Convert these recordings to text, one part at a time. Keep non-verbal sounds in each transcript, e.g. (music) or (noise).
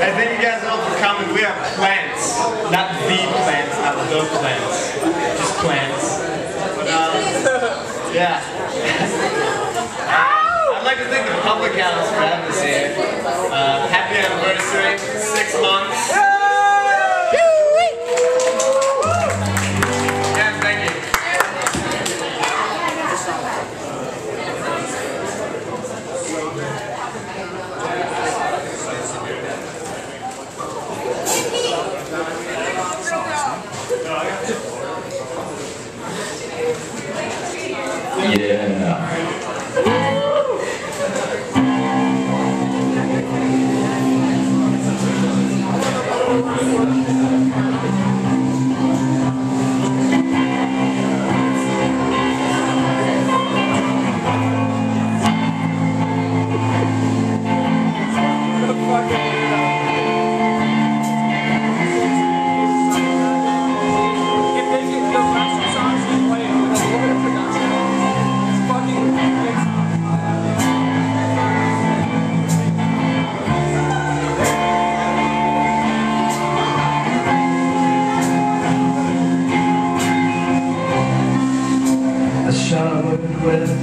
And thank you guys all for coming. We are plants. Not the plants, not the plants. Just plants. But, um, yeah. I'd like to thank the Public House for having us here. Uh, happy anniversary, six months.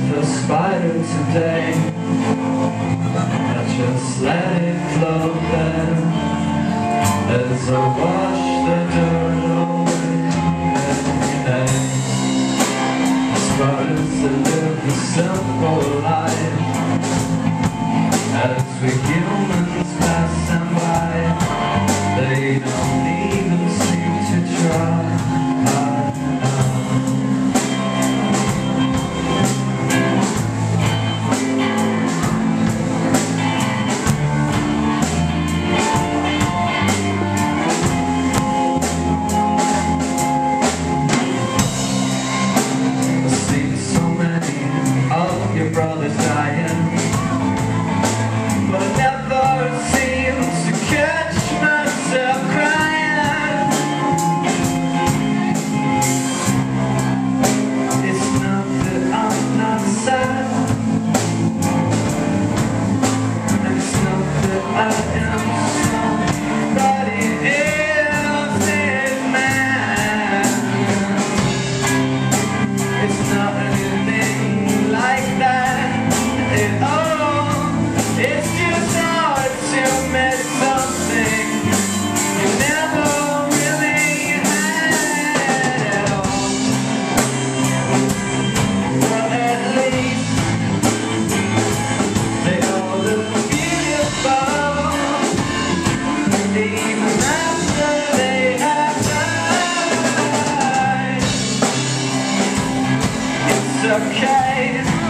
The spider today. I just let it flow there as I wash the dirt away. Spiders that live a simple life okay.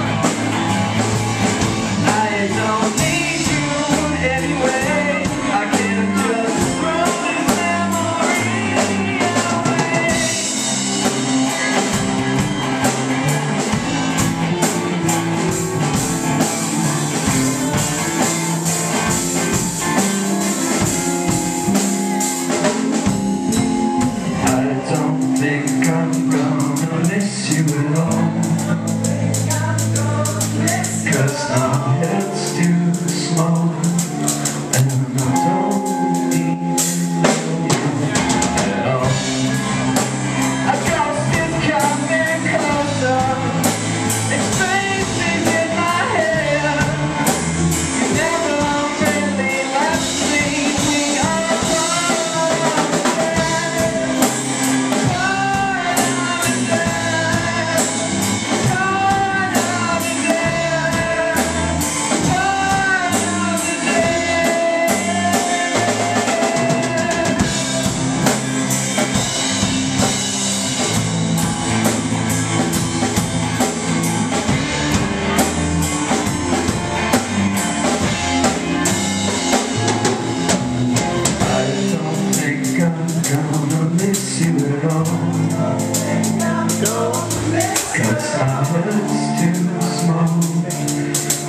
Too small.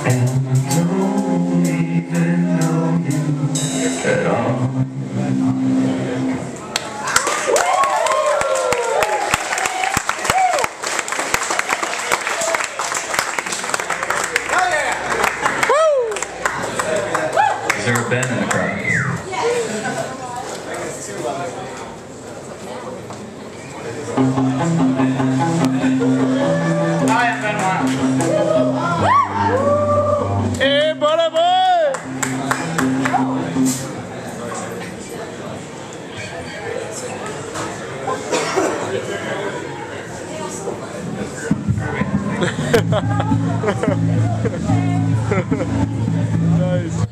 And I don't even know you at all. Is there a Ben in the crowd? E bora, (laughs) (laughs) nice.